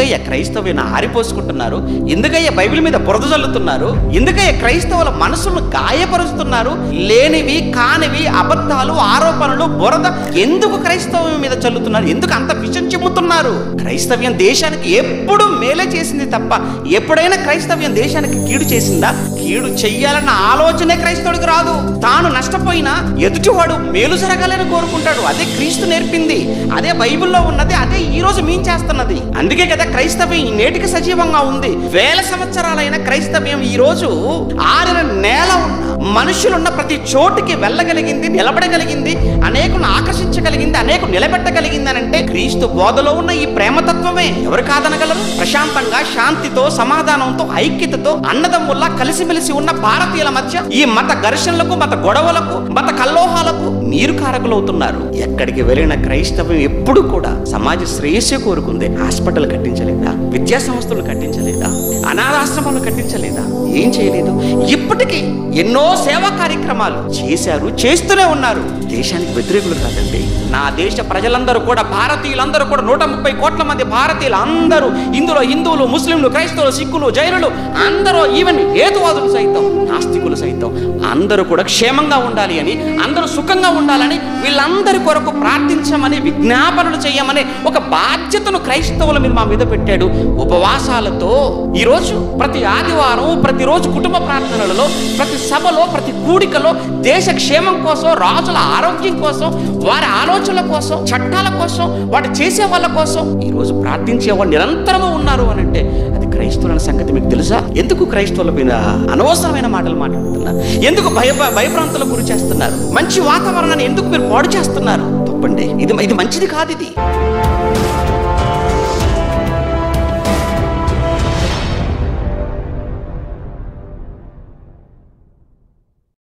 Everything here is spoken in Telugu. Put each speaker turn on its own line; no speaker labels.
ఎందుకయ్యా క్రైస్తవ్యం ఆరిపోసుకుంటున్నారు? ఎందుకయ్యా బైబిల్ మీద బురద చల్లుతున్నారు ఎందుకయ్యా క్రైస్తవుల మనసును గాయపరుస్తున్నారు? లేనివి కానివి అబద్ధాలు ఆరోపణలు బురద ఎందుకు క్రైస్తవం మీద చల్లుతున్నారు? ఎందుకు అంత విషం చెబుతున్నారు క్రైస్తవ్యం దేశానికి ఎప్పుడు మేలే చేసింది తప్ప ఎప్పుడైనా క్రైస్తవ్యం దేశానికి కీడు చేసిందా? కీడు చెయ్యాలన్న ఆలోచనే క్రైస్తవుడికి రాదు. తాను నష్టపోయినా ఎదుటివాడు మేలు జరగాలని కోరుకుంటాడు. అదే క్రీస్తు నేర్పింది. అదే బైబిల్లో ఉన్నది. అదే ఈ రోజు మీన్ చేస్తున్నది. అందుకే కదా క్రైస్తవ్యం ఈ నేటికి సజీవంగా ఉంది. వేల సంవత్సరాలైన క్రైస్తవ్యం ఈరోజు ఆరిన నేల ఉన్న మనుషులున్న ప్రతి చోటుకి వెళ్ళగలిగింది నిలబడగలిగింది అనేకులను ఆకర్షించగలిగింది అనేకు నిలబెట్టగలిగింది అని అంటే క్రీస్తు బోధలో ఉన్న ఈ ప్రేమతత్వమే. ఎవరు కాదనగలరు? ప్రశాంతంగా శాంతితో సమాధానంతో ఐక్యతతో అన్నదమ్ముల్లా కలిసిమెలిసి ఉన్న భారతీయుల మధ్య ఈ మత ఘర్షణలకు మత గొడవలకు మత కల్లోహాలకు మీరు కారకులవుతున్నారు. ఎక్కడికి వెళ్ళిన క్రైస్తవం ఎప్పుడు కూడా సమాజ శ్రేయస్సు కోరుకుంది. హాస్పిటల్ కట్టించలేదా? విద్యా సంస్థలు కట్టించలేదా? అనాథాశ్రమాలు కట్టించలేదా? ఏం చేయలేదు? ఇప్పటికీ ఎన్నో సేవా కార్యక్రమాలు చేశారు చేస్తూనే ఉన్నారు. దేశానికి వ్యతిరేకులు కాదండి. నా దేశ ప్రజలందరూ కూడా భారతీయులందరూ కూడా నూట ముప్పై కోట్ల మంది భారతీయులు అందరూ ఇందులో హిందువులు ముస్లింలు క్రైస్తవులు సిక్కులు జైనులు అందరూ ఈవెన్ హేతువాదులు సైతం నాస్తికులు అందరూ కూడా క్షేమంగా ఉండాలి అని అందరూ సుఖంగా ఉండాలని వీళ్ళందరి కొరకు ప్రార్థించమని విజ్ఞాపనలు చేయమని ఒక బాధ్యతను క్రైస్తవుల మీద మా మీద పెట్టాడు. ఉపవాసాలతో ఈరోజు ప్రతి ఆదివారం ప్రతిరోజు కుటుంబ ప్రార్థనలలో ప్రతి సభలో ప్రతి కూడికలో దేశ క్షేమం కోసం రాజుల ఆరోగ్యం కోసం వారి ఆలోచనల కోసం చట్టాల కోసం వాటి చేసే వాళ్ళ కోసం ఈరోజు ప్రార్థించే వాళ్ళు నిరంతరము ఉన్నారు అని అంటే క్రైస్తవుల సంగతి మీకు తెలుసా? ఎందుకు క్రైస్తవుల మీద అనవసరమైన మాటలు మాట్లాడుతున్నారు? ఎందుకు భయ భయభ్రాంతులకు గురి చేస్తున్నారు? మంచి వాతావరణాన్ని ఎందుకు మీరు పాడు చేస్తున్నారు? తప్పండి. ఇది ఇది మంచిది కాదు ఇది.